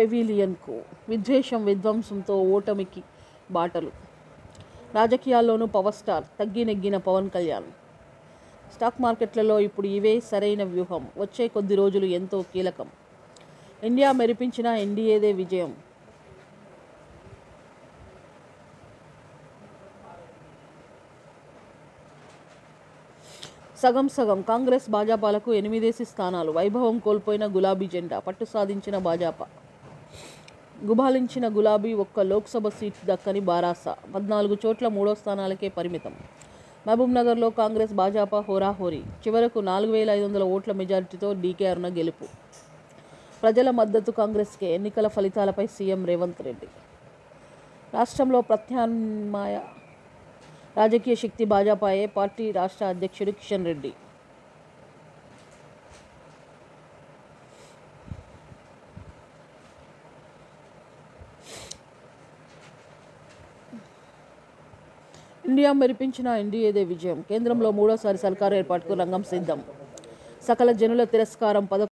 పెవిలియన్కు విద్వేషం విధ్వంసంతో ఓటమికి బాటలు. రాజకీయాల్లోనూ power star తగ్గి నెగ్గిన పవన్ కళ్యాణ్. స్టాక్ మార్కెట్లలో ఇప్పుడు ఇవే సరైన వ్యూహం. వచ్చే కొద్ది రోజులు ఎంతో కీలకం. ఇండియా మెరిపించిన ఎన్డీఏదే విజయం. సగం సగం కాంగ్రెస్ భాజపాలకు ఎనిమిదేసి స్థానాలు. వైభవం కోల్పోయిన గులాబీ జెండా. పట్టు సాధించిన భాజపా. గుబాలించిన గులాబీ ఒక్క లోక్సభ సీట్ దక్కని బారాస. పద్నాలుగు చోట్ల మూడో స్థానాలకే పరిమితం. మహబూబ్ నగర్లో కాంగ్రెస్ భాజపా హోరాహోరీ. చివరకు నాలుగు వేల ఐదు వందల ఓట్ల మెజారిటీతో డీకే అరుణ గెలుపు. ప్రజల మద్దతు కాంగ్రెస్కే. ఎన్నికల ఫలితాలపై సీఎం రేవంత్ రెడ్డి. రాష్ట్రంలో ప్రత్యామ్నాయ రాజకీయ శక్తి భాజపాయే. పార్టీ రాష్ట్ర అధ్యక్షుడు కిషన్ రెడ్డి. ఇండియా మెరిపించిన ఎన్డీఏదే విజయం. కేంద్రంలో మూడోసారి సర్కారు ఏర్పాటుకు రంగం సిద్ధం. సకల జనుల తిరస్కారం పద